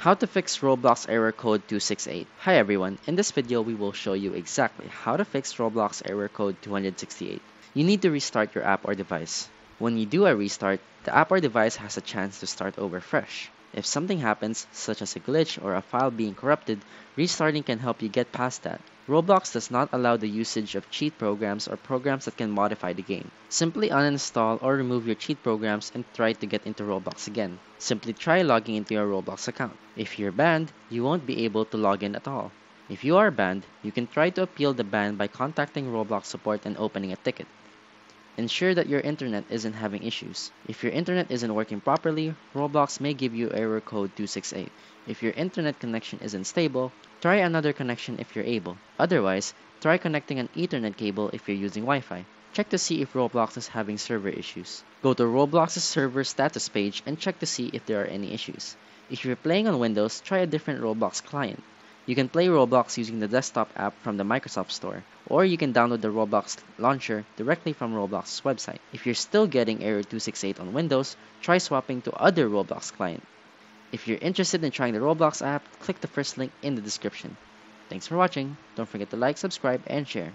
How to fix Roblox error code 268. Hi everyone, in this video we will show you exactly how to fix Roblox error code 268. You need to restart your app or device. When you do a restart, the app or device has a chance to start over fresh. If something happens, such as a glitch or a file being corrupted, restarting can help you get past that. Roblox does not allow the usage of cheat programs or programs that can modify the game. Simply uninstall or remove your cheat programs and try to get into Roblox again. Simply try logging into your Roblox account. If you're banned, you won't be able to log in at all. If you are banned, you can try to appeal the ban by contacting Roblox support and opening a ticket. Ensure that your internet isn't having issues. If your internet isn't working properly, Roblox may give you error code 268. If your internet connection isn't stable, try another connection if you're able. Otherwise, try connecting an Ethernet cable if you're using Wi-Fi. Check to see if Roblox is having server issues. Go to Roblox's server status page and check to see if there are any issues. If you're playing on Windows, try a different Roblox client. You can play Roblox using the desktop app from the Microsoft Store, or you can download the Roblox launcher directly from Roblox's website. If you're still getting error 268 on Windows, try swapping to other Roblox client. If you're interested in trying the Roblox app, click the first link in the description. Thanks for watching. Don't forget to like, subscribe, and share.